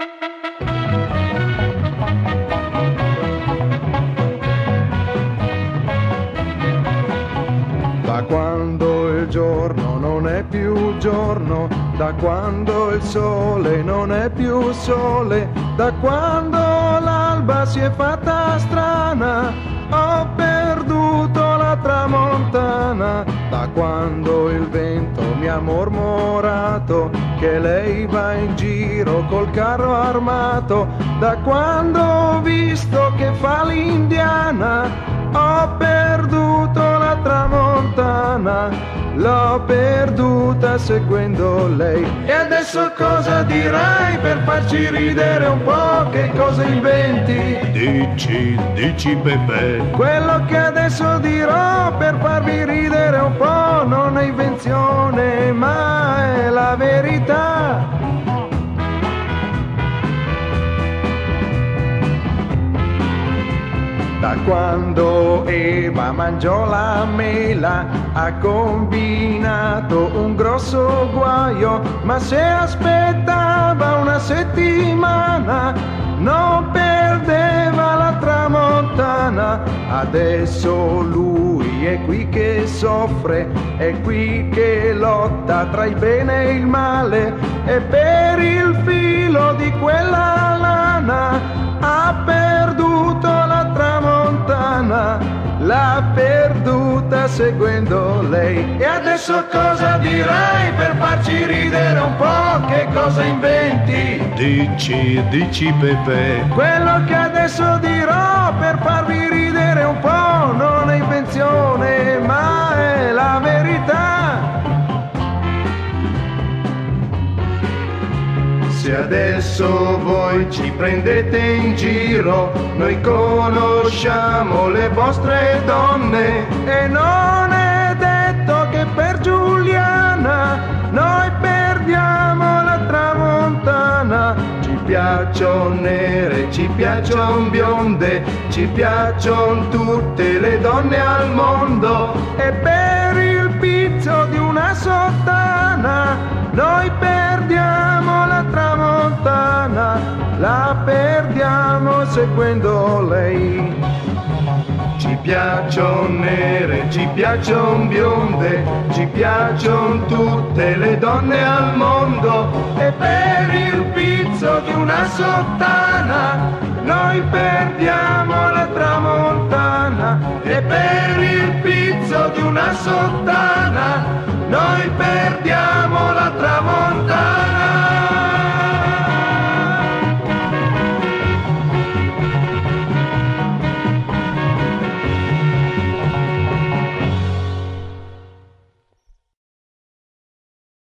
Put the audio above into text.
Da quando il giorno non è più giorno, da quando il sole non è più sole, da quando l'alba si è fatta strana, ho perduto la tramontana, da quando il vento mi ha mormorato che lei va in giro col carro armato, da quando ho visto che fa l'indiana, ho perduto la tramontana, l'ho perduta seguendo lei. E adesso cosa dirai per farci ridere un po'? Che cosa inventi? Dici, dici Pepe. Quello che adesso dirò per farvi Da quando Eva mangiò la mela ha combinato un grosso guaio, ma se aspettava una settimana non perdeva la tramontana. Adesso lui è qui che soffre, è qui che lotta tra il bene e il male e per il filo di quella lana ha perduto seguendo lei. E adesso cosa dirai per farci ridere un po'? Che cosa inventi? Dici, dici Pepe. Quello che adesso dirò per farvi ridere Se adesso voi ci prendete in giro, noi conosciamo le vostre donne e non è detto che per Giuliana noi perdiamo la tramontana. Ci piacciono nere, ci piacciono bionde, ci piacciono tutte le donne al mondo e per seguendo lei. Ci piacciono nere, ci piacciono bionde, ci piacciono tutte le donne al mondo e per il pizzo di una sottana noi perdiamo la tramontana e per il pizzo di una sottana noi perdiamo